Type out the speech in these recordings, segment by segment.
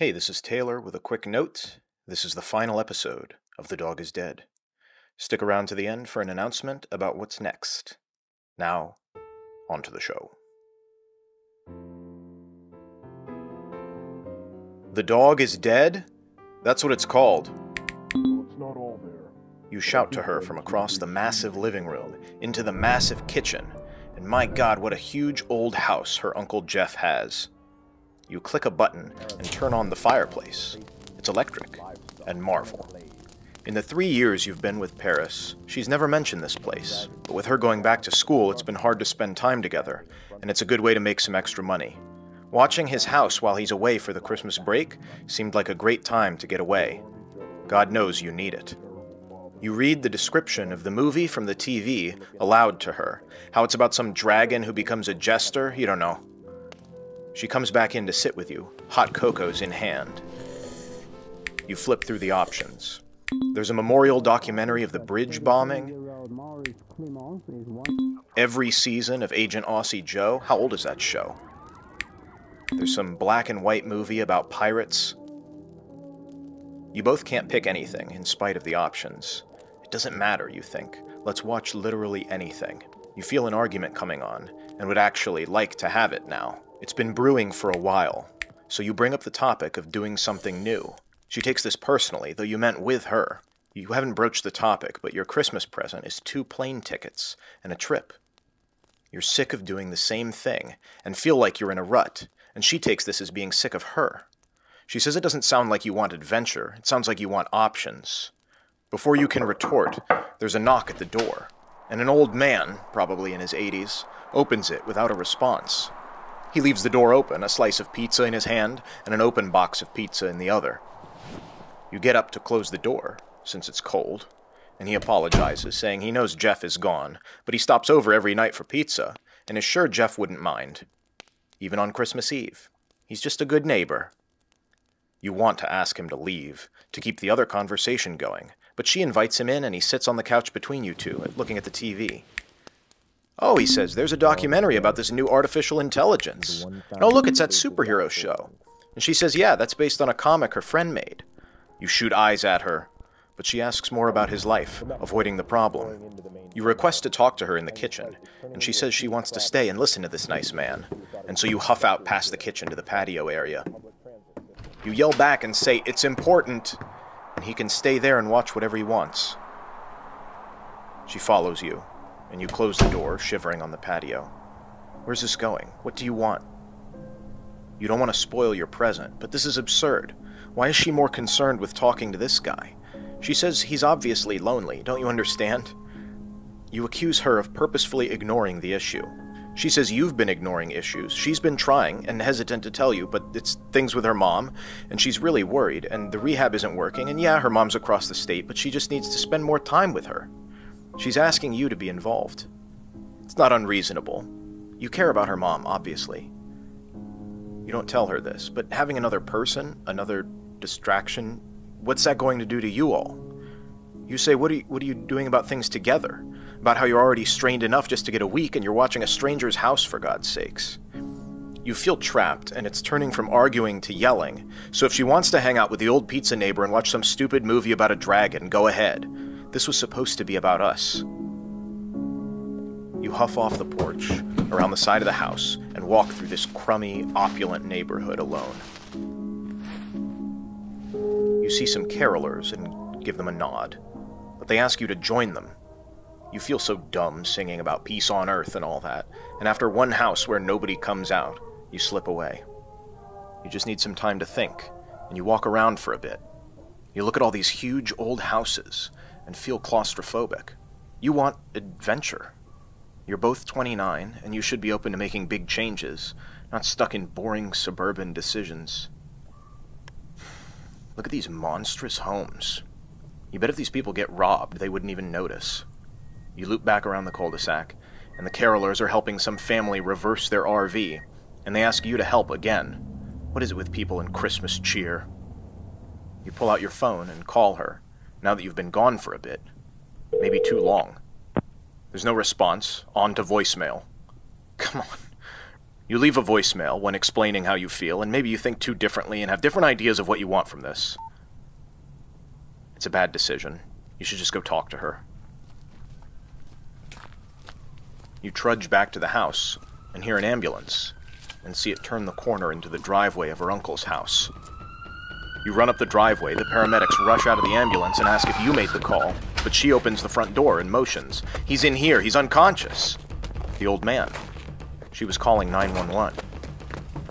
Hey, this is Taylor with a quick note. This is the final episode of The Dog is Dead. Stick around to the end for an announcement about what's next. Now, on to the show. The dog is dead? That's what it's called. It's not all there. You shout to her from across the massive living room into the massive kitchen, and my god, what a huge old house her Uncle Jeff has. You click a button and turn on the fireplace. It's electric, and marvel. In the three years you've been with Paris, she's never mentioned this place, but with her going back to school, it's been hard to spend time together, and it's a good way to make some extra money. Watching his house while he's away for the Christmas break seemed like a great time to get away. God knows you need it. You read the description of the movie from the TV aloud to her, how it's about some dragon who becomes a jester, you don't know. She comes back in to sit with you, hot cocos in hand. You flip through the options. There's a memorial documentary of the bridge bombing, every season of Agent Aussie Joe. How old is that show? There's some black and white movie about pirates. You both can't pick anything, in spite of the options. It doesn't matter, you think. Let's watch literally anything. You feel an argument coming on, and would actually like to have it now. It's been brewing for a while, so you bring up the topic of doing something new. She takes this personally, though you meant with her. You haven't broached the topic, but your Christmas present is two plane tickets and a trip. You're sick of doing the same thing and feel like you're in a rut, and she takes this as being sick of her. She says it doesn't sound like you want adventure, it sounds like you want options. Before you can retort, there's a knock at the door, and an old man, probably in his 80s, opens it without a response. He leaves the door open, a slice of pizza in his hand and an open box of pizza in the other. You get up to close the door, since it's cold, and he apologizes, saying he knows Jeff is gone, but he stops over every night for pizza, and is sure Jeff wouldn't mind. Even on Christmas Eve. He's just a good neighbor. You want to ask him to leave, to keep the other conversation going, but she invites him in and he sits on the couch between you two, looking at the TV. Oh, he says, there's a documentary about this new artificial intelligence. Oh, look, it's that superhero show. And she says, yeah, that's based on a comic her friend made. You shoot eyes at her, but she asks more about his life, avoiding the problem. You request to talk to her in the kitchen, and she says she wants to stay and listen to this nice man, and so you huff out past the kitchen to the patio area. You yell back and say, It's important, and he can stay there and watch whatever he wants. She follows you, and you close the door, shivering on the patio. Where's this going? What do you want? You don't want to spoil your present, but this is absurd. Why is she more concerned with talking to this guy? She says he's obviously lonely, don't you understand? You accuse her of purposefully ignoring the issue. She says you've been ignoring issues. She's been trying and hesitant to tell you, but it's things with her mom, and she's really worried, and the rehab isn't working, and yeah, her mom's across the state, but she just needs to spend more time with her. She's asking you to be involved. It's not unreasonable. You care about her mom, obviously. You don't tell her this, but having another person, another distraction, what's that going to do to you all? You say, what are you, what are you doing about things together? About how you're already strained enough just to get a week and you're watching a stranger's house, for God's sakes. You feel trapped, and it's turning from arguing to yelling. So if she wants to hang out with the old pizza neighbor and watch some stupid movie about a dragon, go ahead. This was supposed to be about us. You huff off the porch, around the side of the house, and walk through this crummy, opulent neighborhood alone. You see some carolers and give them a nod, but they ask you to join them. You feel so dumb singing about peace on earth and all that, and after one house where nobody comes out, you slip away. You just need some time to think, and you walk around for a bit. You look at all these huge old houses and feel claustrophobic. You want adventure. You're both 29, and you should be open to making big changes, not stuck in boring suburban decisions. Look at these monstrous homes. You bet if these people get robbed, they wouldn't even notice. You loop back around the cul de sac, and the carolers are helping some family reverse their RV, and they ask you to help again. What is it with people and Christmas cheer? You pull out your phone and call her, now that you've been gone for a bit. Maybe too long. There's no response. On to voicemail. Come on. You leave a voicemail when explaining how you feel, and maybe you think too differently and have different ideas of what you want from this. It's a bad decision. You should just go talk to her. You trudge back to the house and hear an ambulance and see it turn the corner into the driveway of her uncle's house. You run up the driveway, the paramedics rush out of the ambulance and ask if you made the call, but she opens the front door and motions. He's in here, he's unconscious. The old man. She was calling 911.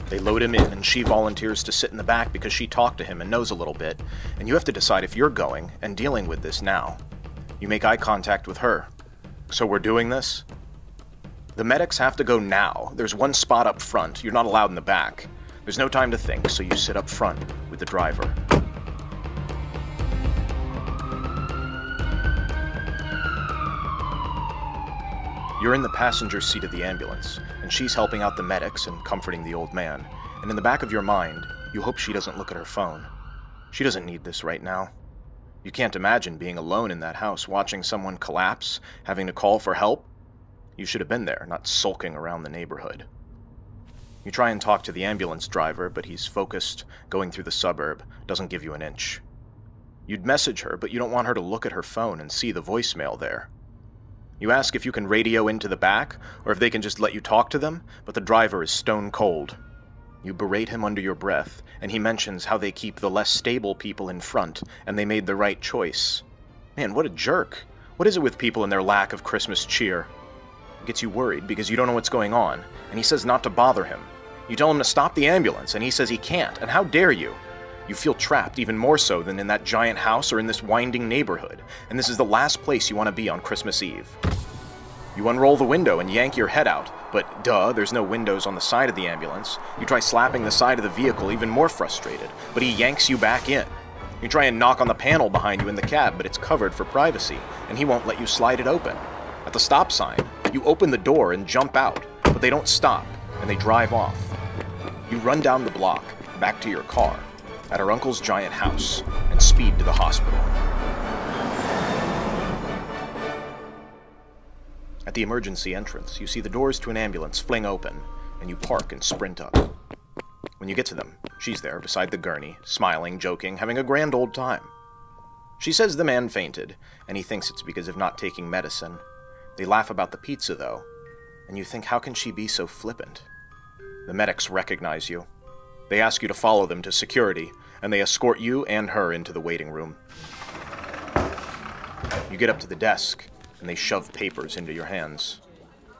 They load him in, and she volunteers to sit in the back because she talked to him and knows a little bit, and you have to decide if you're going and dealing with this now. You make eye contact with her. So we're doing this? The medics have to go now. There's one spot up front. You're not allowed in the back. There's no time to think, so you sit up front with the driver. You're in the passenger seat of the ambulance, and she's helping out the medics and comforting the old man. And in the back of your mind, you hope she doesn't look at her phone. She doesn't need this right now. You can't imagine being alone in that house, watching someone collapse, having to call for help. You should have been there, not sulking around the neighborhood. You try and talk to the ambulance driver, but he's focused, going through the suburb, doesn't give you an inch. You'd message her, but you don't want her to look at her phone and see the voicemail there. You ask if you can radio into the back, or if they can just let you talk to them, but the driver is stone cold. You berate him under your breath, and he mentions how they keep the less stable people in front, and they made the right choice. Man, what a jerk. What is it with people and their lack of Christmas cheer? Gets you worried because you don't know what's going on, and he says not to bother him. You tell him to stop the ambulance, and he says he can't, and how dare you? You feel trapped even more so than in that giant house or in this winding neighborhood, and this is the last place you want to be on Christmas Eve. You unroll the window and yank your head out, but duh, there's no windows on the side of the ambulance. You try slapping the side of the vehicle, even more frustrated, but he yanks you back in. You try and knock on the panel behind you in the cab, but it's covered for privacy, and he won't let you slide it open. At the stop sign, you open the door and jump out, but they don't stop, and they drive off. You run down the block, back to your car, at her uncle's giant house, and speed to the hospital. At the emergency entrance, you see the doors to an ambulance fling open, and you park and sprint up. When you get to them, she's there beside the gurney, smiling, joking, having a grand old time. She says the man fainted, and he thinks it's because of not taking medicine. They laugh about the pizza, though, and you think, how can she be so flippant? The medics recognize you. They ask you to follow them to security, and they escort you and her into the waiting room. You get up to the desk, and they shove papers into your hands.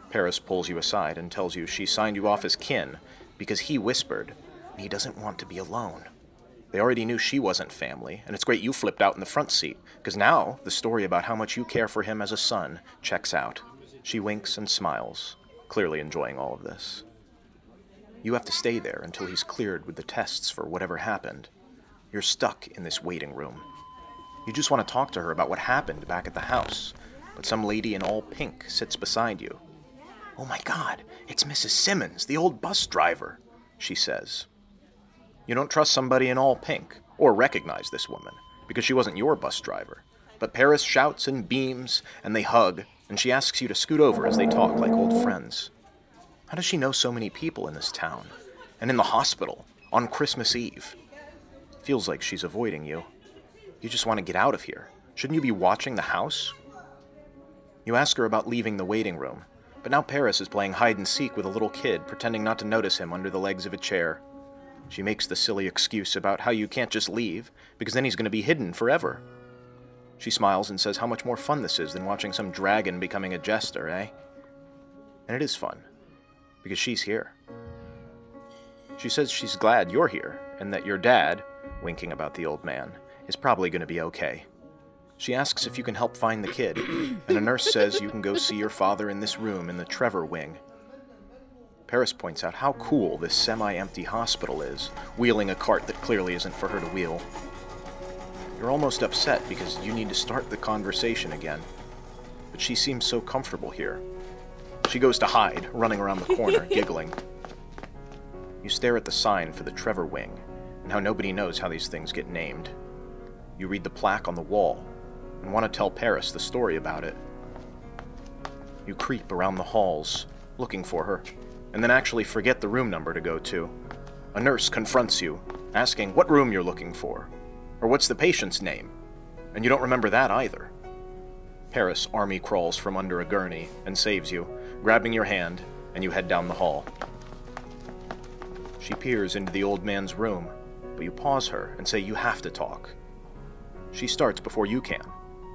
Paris pulls you aside and tells you she signed you off as kin because he whispered he doesn't want to be alone. They already knew she wasn't family, and it's great you flipped out in the front seat, because now the story about how much you care for him as a son checks out. She winks and smiles, clearly enjoying all of this. You have to stay there until he's cleared with the tests for whatever happened. You're stuck in this waiting room. You just want to talk to her about what happened back at the house, but some lady in all pink sits beside you. Oh my god, it's Mrs. Simmons, the old bus driver, she says. You don't trust somebody in all pink, or recognize this woman, because she wasn't your bus driver. But Paris shouts and beams, and they hug, and she asks you to scoot over as they talk like old friends. How does she know so many people in this town? And in the hospital, on Christmas Eve? Feels like she's avoiding you. You just want to get out of here. Shouldn't you be watching the house? You ask her about leaving the waiting room, but now Paris is playing hide and seek with a little kid, pretending not to notice him under the legs of a chair. She makes the silly excuse about how you can't just leave, because then he's going to be hidden forever. She smiles and says how much more fun this is than watching some dragon becoming a jester, eh? And it is fun, because she's here. She says she's glad you're here, and that your dad, winking about the old man, is probably going to be okay. She asks if you can help find the kid, and a nurse says you can go see your father in this room in the Trevor wing. Paris points out how cool this semi empty hospital is, wheeling a cart that clearly isn't for her to wheel. You're almost upset because you need to start the conversation again, but she seems so comfortable here. She goes to hide, running around the corner, giggling. You stare at the sign for the Trevor wing, and how nobody knows how these things get named. You read the plaque on the wall, and want to tell Paris the story about it. You creep around the halls, looking for her, and then actually forget the room number to go to. A nurse confronts you, asking what room you're looking for, or what's the patient's name, and you don't remember that either. Paris army crawls from under a gurney and saves you, grabbing your hand, and you head down the hall. She peers into the old man's room, but you pause her and say you have to talk. She starts before you can.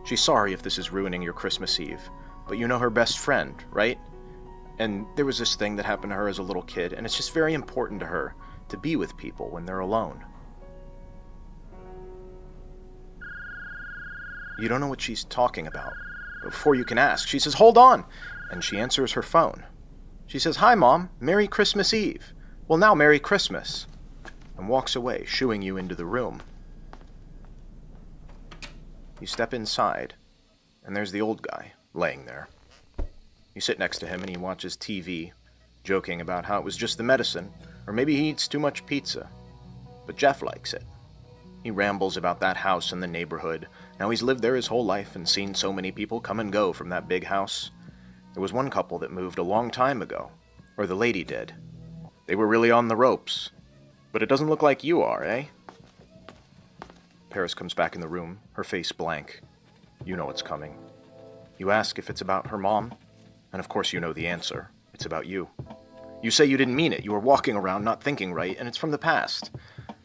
She's sorry if this is ruining your Christmas Eve, but you know her best friend, right? And there was this thing that happened to her as a little kid, and it's just very important to her to be with people when they're alone. You don't know what she's talking about. Before you can ask, she says, Hold on! And she answers her phone. She says, Hi, Mom. Merry Christmas Eve. Well, now, Merry Christmas. And walks away, shooing you into the room. You step inside, and there's the old guy, laying there. You sit next to him and he watches TV, joking about how it was just the medicine, or maybe he eats too much pizza. But Jeff likes it. He rambles about that house in the neighborhood. Now he's lived there his whole life and seen so many people come and go from that big house. There was one couple that moved a long time ago, or the lady did. They were really on the ropes. But it doesn't look like you are, eh? Paris comes back in the room, her face blank. You know what's coming. You ask if it's about her mom, and of course you know the answer. It's about you. You say you didn't mean it. You were walking around not thinking right, and it's from the past.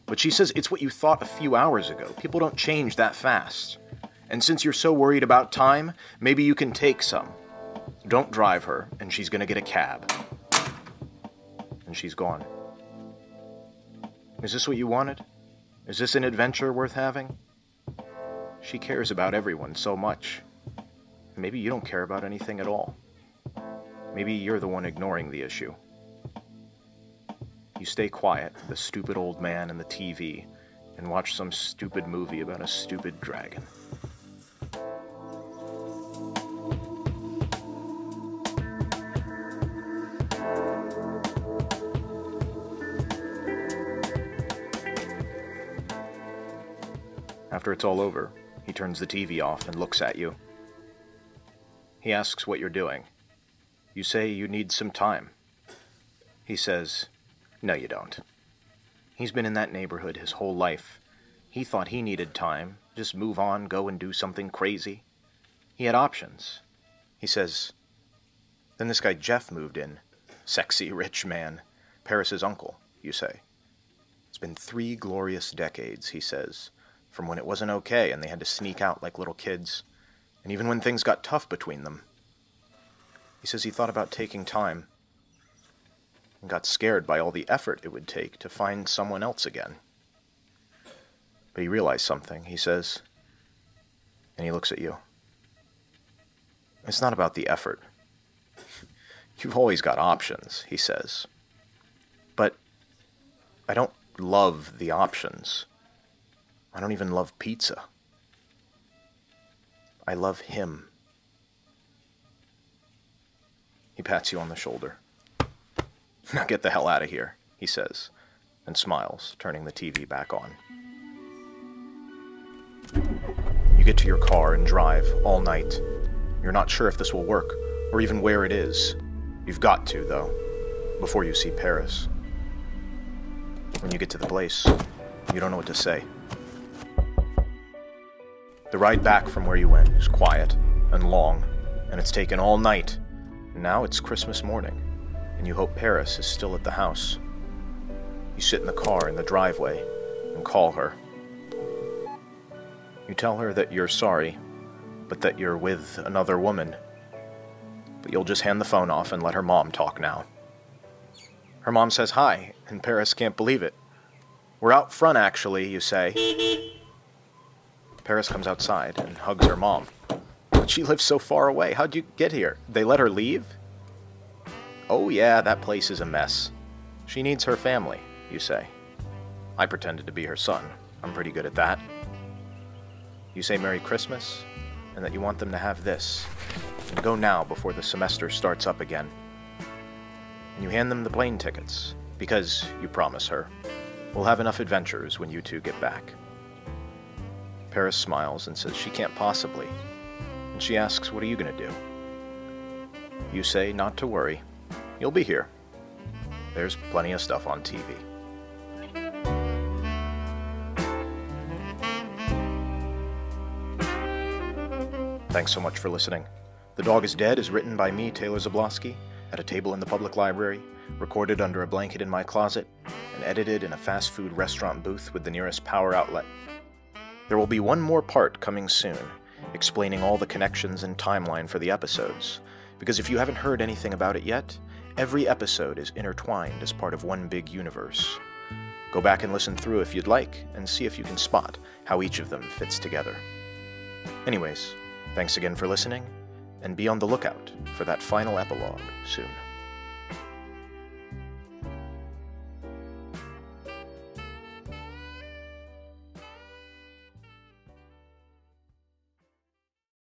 But she says it's what you thought a few hours ago. People don't change that fast. And since you're so worried about time, maybe you can take some. Don't drive her, and she's gonna get a cab. And she's gone. Is this what you wanted? Is this an adventure worth having? She cares about everyone so much. Maybe you don't care about anything at all. Maybe you're the one ignoring the issue. You stay quiet, the stupid old man and the TV, and watch some stupid movie about a stupid dragon. After it's all over, he turns the TV off and looks at you. He asks what you're doing. You say you need some time. He says, no, you don't. He's been in that neighborhood his whole life. He thought he needed time. Just move on, go and do something crazy. He had options. He says, Then this guy Jeff moved in. Sexy, rich man. Paris's uncle, you say. It's been three glorious decades, he says, from when it wasn't okay and they had to sneak out like little kids, and even when things got tough between them. He says he thought about taking time and got scared by all the effort it would take to find someone else again. But he realized something, he says, and he looks at you. It's not about the effort. You've always got options, he says. But I don't love the options. I don't even love pizza. I love him. He pats you on the shoulder. Now get the hell out of here, he says, and smiles, turning the TV back on. You get to your car and drive all night. You're not sure if this will work, or even where it is. You've got to, though, before you see Paris. When you get to the place, you don't know what to say. The ride back from where you went is quiet and long, and it's taken all night. Now it's Christmas morning and you hope Paris is still at the house. You sit in the car in the driveway and call her. You tell her that you're sorry, but that you're with another woman. But you'll just hand the phone off and let her mom talk now. Her mom says hi, and Paris can't believe it. We're out front, actually, you say. Paris comes outside and hugs her mom. But she lives so far away. How'd you get here? They let her leave? Oh, yeah, that place is a mess. She needs her family, you say. I pretended to be her son. I'm pretty good at that. You say Merry Christmas, and that you want them to have this, and go now before the semester starts up again. And you hand them the plane tickets, because, you promise her, we'll have enough adventures when you two get back. Paris smiles and says she can't possibly, and she asks, What are you going to do? You say not to worry, You'll be here. there's plenty of stuff on TV. Thanks so much for listening. The Dog is Dead is written by me, Taylor Zabloski, at a table in the public library, recorded under a blanket in my closet, and edited in a fast food restaurant booth with the nearest power outlet. There will be one more part coming soon, explaining all the connections and timeline for the episodes, because if you haven't heard anything about it yet, every episode is intertwined as part of one big universe. Go back and listen through if you'd like, and see if you can spot how each of them fits together. Anyways, thanks again for listening, and be on the lookout for that final epilogue soon.